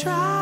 Traveling